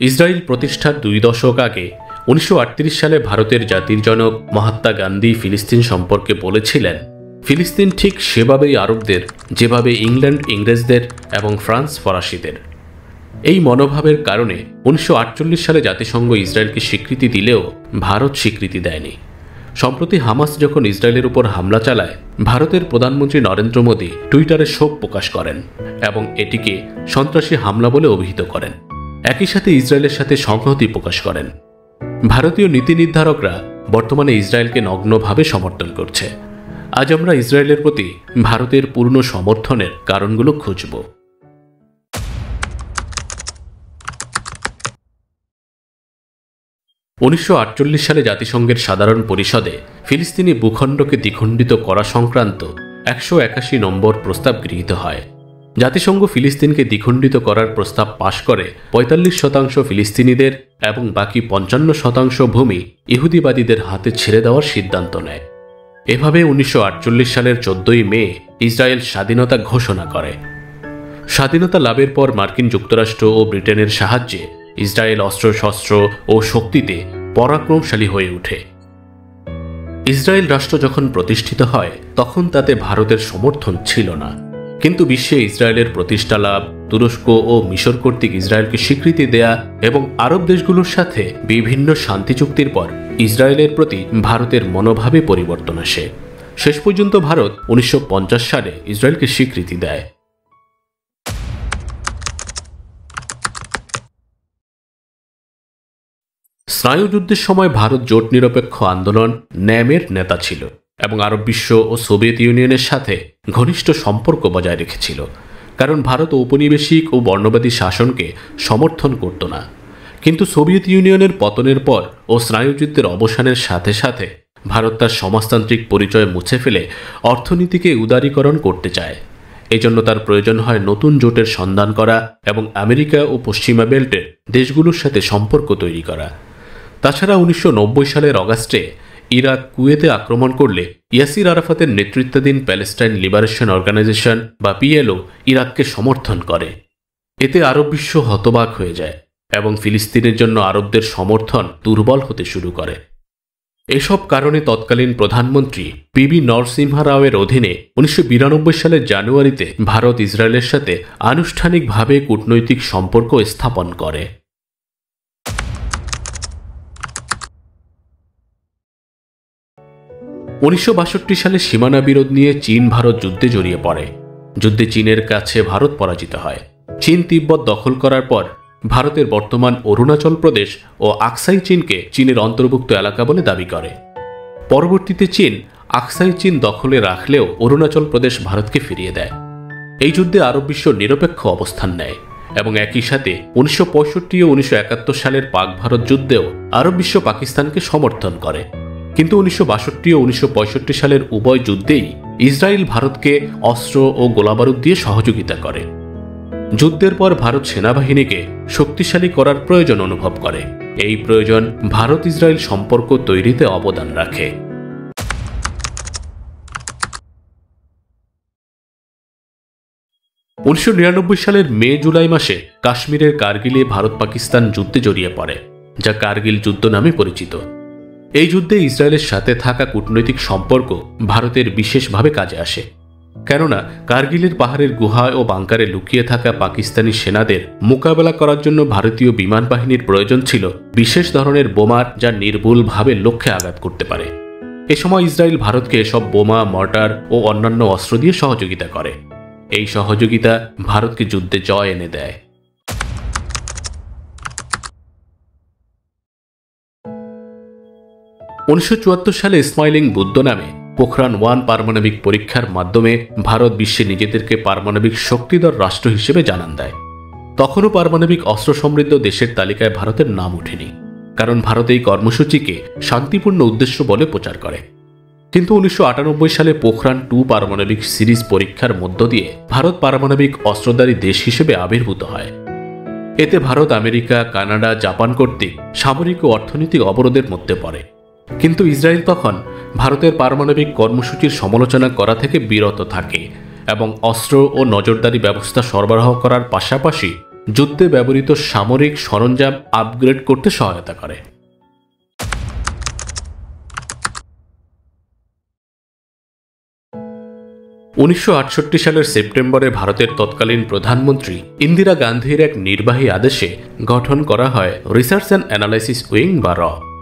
Israel প্রতিষ্ঠার দুই দশক আগে উনিশশো আটত্রিশ সালে ভারতের জাতির জনক মহাত্মা গান্ধী ফিলিস্তিন সম্পর্কে বলেছিলেন, ফিলিস্তিন ঠিক সেভাবেই আরবদের, যেভাবে ইংল্যান্ড ইংরেজদের এবং ফ্রান্স ফরাসিদের। এই মনোভাবের কারণে উনিশশো আটচল্লিশ সালে জাতিসংঘ ইসরায়েলকে স্বীকৃতি দিলেও ভারত স্বীকৃতি দেয়নি। সম্প্রতি হামাস যখন ইসরায়েলের উপর হামলা চালায়, ভারতের প্রধানমন্ত্রী নরেন্দ্র মোদী টুইটারে শোক প্রকাশ করেন এবং এটিকে সন্ত্রাসী হামলা বলে অভিহিত করেন। একই সাথে ইসরায়েলের সাথে সংহতি প্রকাশ করেন। ভারতীয় নীতি নির্ধারকরা বর্তমানে ইসরায়েলকে নগ্নভাবে সমর্থন করছে। আজ আমরা ইসরায়েলের প্রতি ভারতের পূর্ণ সমর্থনের কারণগুলো খুঁজব। উনিশশো আটচল্লিশ সালে জাতিসংঘের সাধারণ পরিষদে ফিলিস্তিনি ভূখণ্ডকে দ্বিখণ্ডিত করা সংক্রান্ত একশো একাশি নম্বর প্রস্তাব গৃহীত হয়। জাতিসংঘ ফিলিস্তিনকে দ্বিখণ্ডিত করার প্রস্তাব পাশ করে পঁয়তাল্লিশ শতাংশ ফিলিস্তিনিদের এবং বাকি পঞ্চান্ন শতাংশ ভূমি ইহুদিবাদীদের হাতে ছেড়ে দেওয়ার সিদ্ধান্ত নেয়। এভাবে উনিশশো আটচল্লিশ সালের চোদ্দই মে ইসরায়েল স্বাধীনতা ঘোষণা করে। স্বাধীনতা লাভের পর মার্কিন যুক্তরাষ্ট্র ও ব্রিটেনের সাহায্যে ইসরায়েল অস্ত্রশস্ত্র ও শক্তিতে পরাক্রমশালী হয়ে ওঠে। ইসরায়েল রাষ্ট্র যখন প্রতিষ্ঠিত হয়, তখন তাতে ভারতের সমর্থন ছিল না। কিন্তু বিশ্বে ইসরায়েলের প্রতিষ্ঠা লাভ, তুরস্ক ও মিশর কর্তৃক ইসরায়েলকে স্বীকৃতি দেয়া এবং আরব দেশগুলোর সাথে বিভিন্ন শান্তি চুক্তির পর ইসরায়েলের প্রতি ভারতের মনোভাবে পরিবর্তন আসে। শেষ পর্যন্ত ভারত উনিশশো পঞ্চাশ সালে ইসরায়েলকে স্বীকৃতি দেয়। স্নায়ুযুদ্ধের সময় ভারত জোট নিরপেক্ষ আন্দোলন ন্যামের নেতা ছিল। এবং আরব বিশ্ব ও সোভিয়েত ইউনিয়নের সাথে ঘনিষ্ঠ সম্পর্ক বজায় রেখেছিল, কারণ ভারত ঔপনিবেশিক ও বর্ণবাদী শাসনকে সমর্থন করত না। কিন্তু সোভিয়েত ইউনিয়নের পতনের পর ও স্নায়ুযুদ্ধের অবসানের সাথে সাথে ভারত তার সমাজতান্ত্রিক পরিচয় মুছে ফেলে অর্থনীতিকে উদারীকরণ করতে চায়। এজন্য তার প্রয়োজন হয় নতুন জোটের সন্ধান করা এবং আমেরিকা ও পশ্চিমা বেল্টের দেশগুলোর সাথে সম্পর্ক তৈরি করা। তাছাড়া উনিশশো নব্বই সালের অগাস্টে ইরাক কুয়েতে আক্রমণ করলে ইয়াসির আরাফাতের নেতৃত্বাধীন প্যালেস্টাইন লিবারেশন অর্গানাইজেশন বা পিএলও ইরাককে সমর্থন করে। এতে আরব বিশ্ব হতবাক হয়ে যায় এবং ফিলিস্তিনের জন্য আরবদের সমর্থন দুর্বল হতে শুরু করে। এসব কারণে তৎকালীন প্রধানমন্ত্রী পিবি নরসিংহা রাওয়ের অধীনে উনিশশো বিরানব্বই সালের জানুয়ারিতে ভারত ইসরায়েলের সাথে আনুষ্ঠানিকভাবে কূটনৈতিক সম্পর্ক স্থাপন করে। উনিশশো বাষট্টি সালে সীমানা বিরোধ নিয়ে চীন ভারত যুদ্ধে জড়িয়ে পড়ে। যুদ্ধে চীনের কাছে ভারত পরাজিত হয়। চীন তিব্বত দখল করার পর ভারতের বর্তমান অরুণাচল প্রদেশ ও আকসাই চীনকে চীনের অন্তর্ভুক্ত এলাকা বলে দাবি করে। পরবর্তীতে চীন আকসাই চীন দখলে রাখলেও অরুণাচল প্রদেশ ভারতকে ফিরিয়ে দেয়। এই যুদ্ধে আরব বিশ্ব নিরপেক্ষ অবস্থান নেয় এবং একই সাথে উনিশশো পঁয়ষট্টি ও উনিশশো একাত্তর সালের পাক ভারত যুদ্ধেও আরব বিশ্ব পাকিস্তানকে সমর্থন করে। কিন্তু উনিশশো বাষট্টি ও উনিশশো পঁয়ষট্টি সালের উভয় যুদ্ধেই ইসরায়েল ভারতকে অস্ত্র ও গোলাবারুদ দিয়ে সহযোগিতা করে। যুদ্ধের পর ভারত সেনাবাহিনীকে শক্তিশালী করার প্রয়োজন অনুভব করে। এই প্রয়োজন ভারত ইসরায়েল সম্পর্ক তৈরিতে অবদান রাখে। উনিশশো নিরানব্বই সালের মে জুলাই মাসে কাশ্মীরের কার্গিলে ভারত পাকিস্তান যুদ্ধে জড়িয়ে পড়ে, যা কার্গিল যুদ্ধ নামে পরিচিত। এই যুদ্ধে ইসরায়েলের সাথে থাকা কূটনৈতিক সম্পর্ক ভারতের বিশেষভাবে কাজে আসে। কেননা, কার্গিলের পাহাড়ের গুহা ও বাংকারে লুকিয়ে থাকা পাকিস্তানি সেনাদের মোকাবেলা করার জন্য ভারতীয় বিমান বাহিনীর প্রয়োজন ছিল বিশেষ ধরনের বোমার যা নির্ভুলভাবে লক্ষ্যে আঘাত করতে পারে। এ সময় ইসরায়েল ভারতকে এসব বোমা, মর্টার ও অন্যান্য অস্ত্র দিয়ে সহযোগিতা করে। এই সহযোগিতা ভারতকে যুদ্ধে জয় এনে দেয়। উনিশশো চুয়াত্তর সালে স্মাইলিং বুদ্ধ নামে পোখরান ওয়ান পারমাণবিক পরীক্ষার মাধ্যমে ভারত বিশ্বে নিজেদেরকে পারমাণবিক শক্তিধর রাষ্ট্র হিসেবে জানান দেয়। তখনও পারমাণবিক অস্ত্র সমৃদ্ধ দেশের তালিকায় ভারতের নাম ওঠেনি, কারণ ভারত এই কর্মসূচিকে শান্তিপূর্ণ উদ্দেশ্য বলে প্রচার করে। কিন্তু উনিশশো আটানব্বই সালে পোখরান টু পারমাণবিক সিরিজ পরীক্ষার মধ্য দিয়ে ভারত পারমাণবিক অস্ত্রধারী দেশ হিসেবে আবির্ভূত হয়। এতে ভারত আমেরিকা, কানাডা, জাপান কর্তৃক সামরিক ও অর্থনৈতিক অবরোধের মধ্যে পড়ে। কিন্তু ইসরায়েল তখন ভারতের পারমাণবিক কর্মসূচির সমালোচনা করা থেকে বিরত থাকে এবং অস্ত্র ও নজরদারি ব্যবস্থা সরবরাহ করার পাশাপাশি যুদ্ধে ব্যবহৃত সামরিক সরঞ্জাম আপগ্রেড করতে সহায়তা করে। উনিশশো আটষট্টি সালের সেপ্টেম্বরে ভারতের তৎকালীন প্রধানমন্ত্রী ইন্দিরা গান্ধীর এক নির্বাহী আদেশে গঠন করা হয় রিসার্চ অ্যান্ড অ্যানালাইসিস উইং বা র।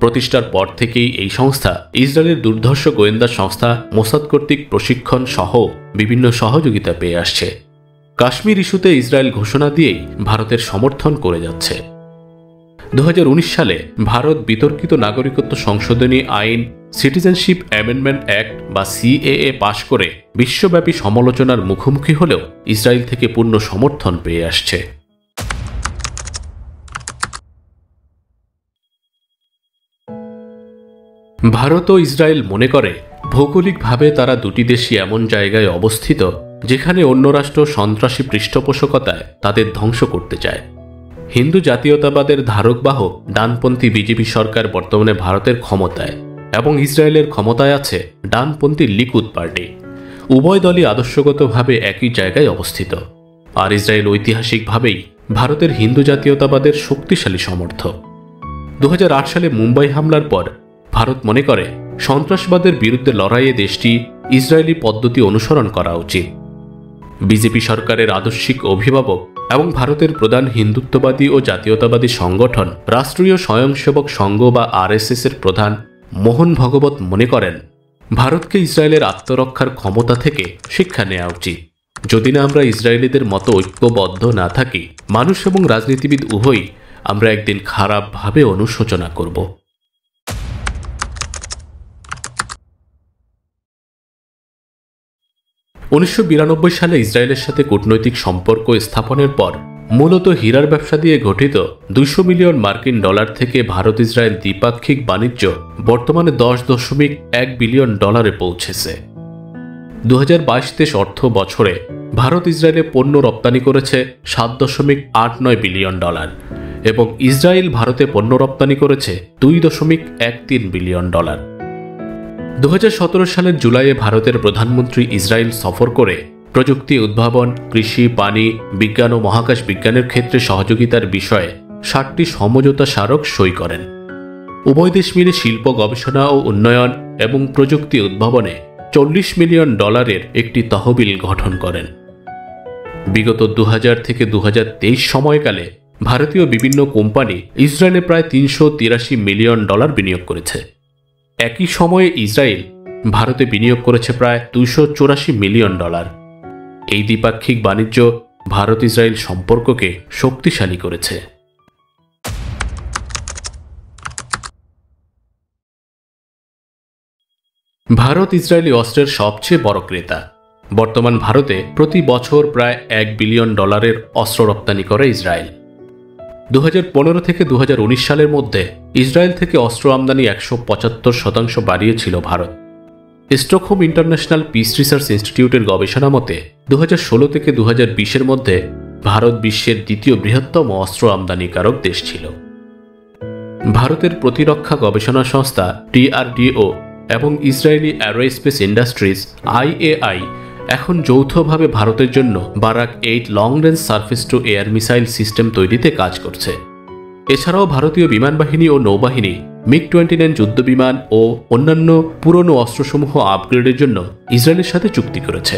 প্রতিষ্ঠার পর থেকেই এই সংস্থা ইসরায়েলের দুর্ধর্ষ গোয়েন্দা সংস্থা মোসাদ কর্তৃক প্রশিক্ষণ সহ বিভিন্ন সহযোগিতা পেয়ে আসছে। কাশ্মীর ইস্যুতে ইসরায়েল ঘোষণা দিয়েই ভারতের সমর্থন করে যাচ্ছে। দু হাজার উনিশ সালে ভারত বিতর্কিত নাগরিকত্ব সংশোধনী আইন, সিটিজেনশিপ অ্যামেন্ডমেন্ট অ্যাক্ট বা সিএএ পাশ করে বিশ্বব্যাপী সমালোচনার মুখোমুখি হলেও ইসরায়েল থেকে পূর্ণ সমর্থন পেয়ে আসছে। ভারত ও ইসরায়েল মনে করে, ভৌগোলিকভাবে তারা দুটি দেশই এমন জায়গায় অবস্থিত, যেখানে অন্য রাষ্ট্র সন্ত্রাসী পৃষ্ঠপোষকতায় তাদের ধ্বংস করতে চায়। হিন্দু জাতীয়তাবাদের ধারকবাহক ডানপন্থী বিজেপি সরকার বর্তমানে ভারতের ক্ষমতায় এবং ইসরায়েলের ক্ষমতায় আছে ডানপন্থী লিকুদ পার্টি। উভয় দলই আদর্শগতভাবে একই জায়গায় অবস্থিত। আর ইসরায়েল ঐতিহাসিকভাবেই ভারতের হিন্দু জাতীয়তাবাদের শক্তিশালী সমর্থক। দু হাজার আট সালে মুম্বাই হামলার পর ভারত মনে করে, সন্ত্রাসবাদের বিরুদ্ধে লড়াইয়ে দেশটি ইসরায়েলি পদ্ধতি অনুসরণ করা উচিত। বিজেপি সরকারের আদর্শিক অভিভাবক এবং ভারতের প্রধান হিন্দুত্ববাদী ও জাতীয়তাবাদী সংগঠন, রাষ্ট্রীয় স্বয়ংসেবক সংঘ বা আরএসএস এর প্রধান মোহন ভগবত মনে করেন, ভারতকে ইসরায়েলের আত্মরক্ষার ক্ষমতা থেকে শিক্ষা নেওয়া উচিত। যদি না আমরা ইসরায়েলিদের মতো ঐক্যবদ্ধ না থাকি, মানুষ এবং রাজনীতিবিদ উভয়ই আমরা একদিন খারাপভাবে অনুশোচনা করব। উনিশশো বিরানব্বই সালে ইসরায়েলের সাথে কূটনৈতিক সম্পর্ক স্থাপনের পর মূলত হীরার ব্যবসা দিয়ে গঠিত দুইশো মিলিয়ন মার্কিন ডলার থেকে ভারত ইসরায়েল দ্বিপাক্ষিক বাণিজ্য বর্তমানে দশ দশমিক এক বিলিয়ন ডলারে পৌঁছেছে। দু হাজার তেইশ অর্থ বছরে ভারত ইসরায়েলে পণ্য রপ্তানি করেছে সাত দশমিক আট নয় বিলিয়ন ডলার এবং ইসরায়েল ভারতে পণ্য রপ্তানি করেছে দুই দশমিক এক তিন বিলিয়ন ডলার। দু হাজার সতেরো সালের জুলাইয়ে ভারতের প্রধানমন্ত্রী ইসরায়েল সফর করে প্রযুক্তি উদ্ভাবন, কৃষি, পানি, বিজ্ঞান ও মহাকাশ বিজ্ঞানের ক্ষেত্রে সহযোগিতার বিষয়ে ষাটটি সমঝোতা স্মারক সই করেন। উভয় দেশ মিলে শিল্প গবেষণা ও উন্নয়ন এবং প্রযুক্তি উদ্ভাবনে চল্লিশ মিলিয়ন ডলারের একটি তহবিল গঠন করেন। বিগত দু হাজার থেকে দু হাজার তেইশ সময়কালে ভারতীয় বিভিন্ন কোম্পানি ইসরায়েলে প্রায় তিনশো তিরাশি মিলিয়ন ডলার বিনিয়োগ করেছে। একই সময়ে ইসরায়েল ভারতে বিনিয়োগ করেছে প্রায় দুইশো চৌরাশি মিলিয়ন ডলার। এই দ্বিপাক্ষিক বাণিজ্য ভারত ইসরায়েল সম্পর্ককে শক্তিশালী করেছে। ভারত ইসরায়েলি অস্ত্রের সবচেয়ে বড় ক্রেতা। বর্তমান ভারতে প্রতি বছর প্রায় এক বিলিয়ন ডলারের অস্ত্র রপ্তানি করে ইসরায়েল। দু হাজার পনেরো থেকে দু হাজার উনিশ সালের মধ্যে ইসরায়েল থেকে অস্ত্র আমদানি একশো পঁচাত্তর শতাংশ বাড়িয়েছিল Bharat. Stockholm international piece research ইনস্টিটিউটের গবেষণা মতে দু হাজার ষোলো থেকে দু বিশের মধ্যে ভারত বিশ্বের দ্বিতীয় বৃহত্তম অস্ত্র আমদানিকারক দেশ ছিল। ভারতের প্রতিরক্ষা গবেষণা সংস্থা, টিআরডিও, এবং ইসরায়েলি অ্যারোস্পেস ইন্ডাস্ট্রিজ, আইএআই এখন যৌথভাবে ভারতের জন্য Barak eight long range surface to air missile system তৈরিতে কাজ করছে। এছাড়াও ভারতীয় বিমান বাহিনী ও নৌবাহিনী মিগ টোয়েন্টি নাইন যুদ্ধ বিমান ও অন্যান্য পুরনো অস্ত্রসমূহ আপগ্রেডের জন্য ইসরায়েলের সাথে চুক্তি করেছে।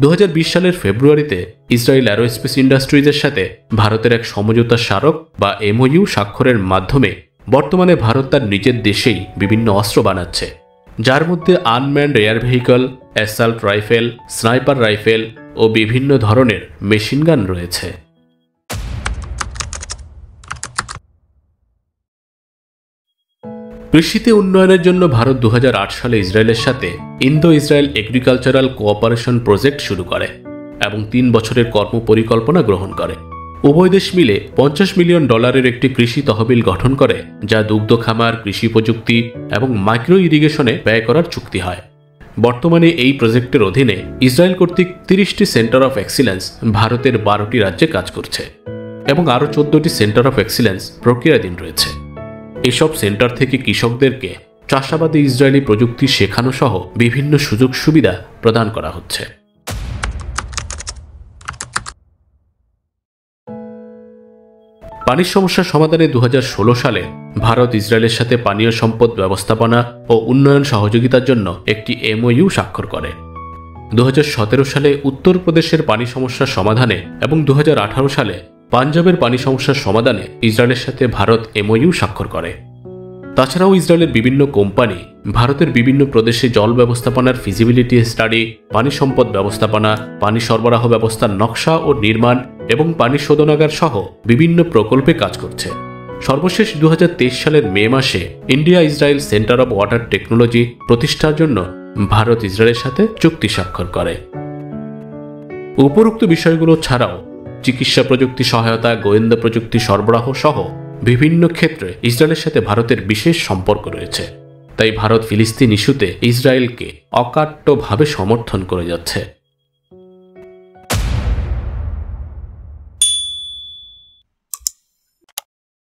দু হাজার বিশ সালের ফেব্রুয়ারিতে ইসরায়েল অ্যারোস্পেস ইন্ডাস্ট্রিজের সাথে ভারতের এক সমঝোতা স্মারক বা এমওইউ স্বাক্ষরের মাধ্যমে বর্তমানে ভারত তার নিজের দেশেই বিভিন্ন অস্ত্র বানাচ্ছে। যার মধ্যে unmanned air vehicle, assault rifle, sniper rifle ও বিভিন্ন ধরনের মেশিনগান রয়েছে। কৃষিতে উন্নয়নের জন্য ভারত দু হাজার আট সালে ইসরায়েলের সাথে Indo Israel agricultural cooperation project শুরু করে এবং তিন বছরের কর্ম পরিকল্পনা গ্রহণ করে। উভয় দেশ মিলে পঞ্চাশ মিলিয়ন ডলারের একটি কৃষি তহবিল গঠন করে, যা দুগ্ধ খামার, কৃষি প্রযুক্তি এবং মাইক্রো ইরিগেশনে ব্যয় করার চুক্তি হয়। বর্তমানে এই প্রজেক্টের অধীনে ইসরায়েল কর্তৃক তিরিশটি সেন্টার অফ এক্সিলেন্স ভারতের বারোটি রাজ্যে কাজ করছে এবং আরও চোদ্দটি সেন্টার অফ এক্সিলেন্স প্রক্রিয়াধীন রয়েছে। এসব সেন্টার থেকে কৃষকদেরকে চাষাবাদে ইসরায়েলি প্রযুক্তি শেখানো সহ বিভিন্ন সুযোগ সুবিধা প্রদান করা হচ্ছে। পানির সমস্যা সমাধানে দু হাজার ষোলো সালে ভারত ইসরায়েলের সাথে পানীয় সম্পদ ব্যবস্থাপনা ও উন্নয়ন সহযোগিতার জন্য একটি এমওইউ স্বাক্ষর করে। দু হাজার সতেরো সালে উত্তরপ্রদেশের পানি সমস্যার সমাধানে এবং দু হাজার আঠারো সালে পাঞ্জাবের পানি সমস্যার সমাধানে ইসরায়েলের সাথে ভারত এমওইউ স্বাক্ষর করে। তাছাড়াও ইসরায়েলের বিভিন্ন কোম্পানি, ভারতের বিভিন্ন প্রদেশে জল ব্যবস্থাপনার ফিজিবিলিটি স্টাডি পানি সম্পদ ব্যবস্থাপনা, পানি সরবরাহ ব্যবস্থার নকশা ও নির্মাণ এবং পানি শোধনাগার সহ বিভিন্ন প্রকল্পে কাজ করছে। সর্বশেষ দু হাজার তেইশ সালের মে মাসে India Israel centre of water technology প্রতিষ্ঠার জন্য ভারত ইসরায়েলের সাথে চুক্তি স্বাক্ষর করে। উপরোক্ত বিষয়গুলো ছাড়াও চিকিৎসা প্রযুক্তি সহায়তা, গোয়েন্দা প্রযুক্তি সরবরাহ সহ বিভিন্ন ক্ষেত্রে ইসরায়েলের সাথে ভারতের বিশেষ সম্পর্ক রয়েছে। তাই ভারত ফিলিস্তিন ইস্যুতে ইসরায়েলকে অকাট্যভাবে সমর্থন করে যাচ্ছে।